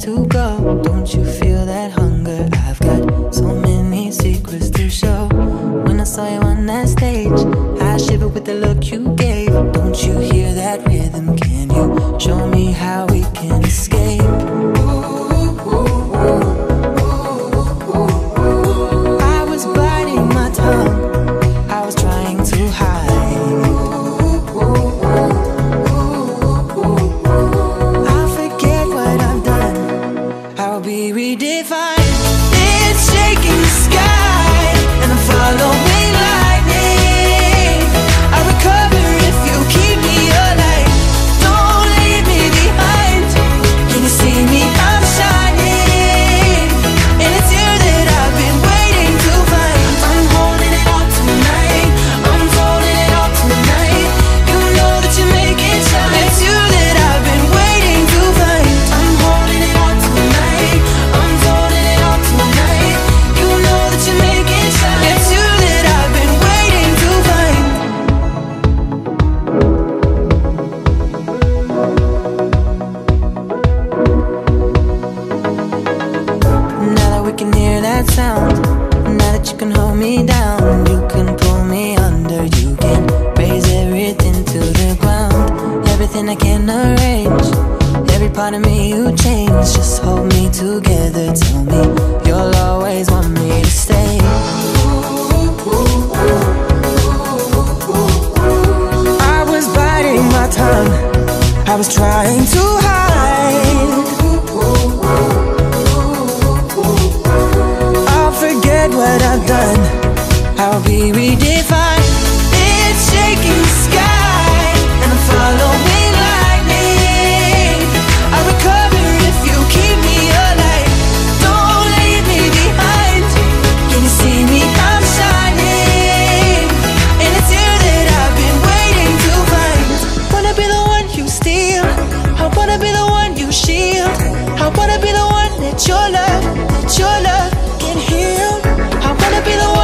to go. Don't you feel that hunger? I've got so many secrets to show. When I saw you on that stage, I shivered with the look you gave. Don't you hear that can hear that sound, now that you can hold me down, you can pull me under, you can raze everything to the ground. Everything I can arrange, every part of me you change. Just hold me together, tell me you'll always want me to stay. I was biting my tongue, I was trying. we redefine. It's shaking the sky And I'm following lightning. I recover if you keep me alive. Don't leave me behind. Can you see me? I'm shining. And it's you that I've been waiting to find. Wanna be the one you steal. I wanna be the one you shield. I wanna be the one that your love, your love can heal. I wanna be the one